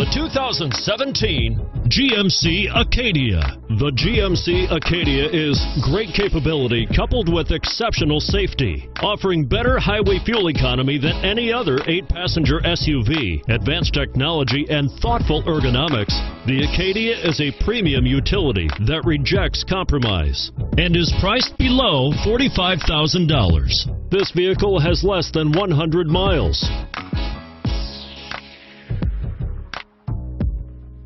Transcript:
The 2017 GMC Acadia. The GMC Acadia is great capability coupled with exceptional safety, offering better highway fuel economy than any other eight passenger SUV. Advanced technology and thoughtful ergonomics, the Acadia is a premium utility that rejects compromise and is priced below $45,000. This vehicle has less than 100 miles.